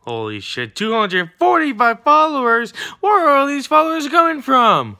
Holy shit, 245 followers? Where are all these followers coming from?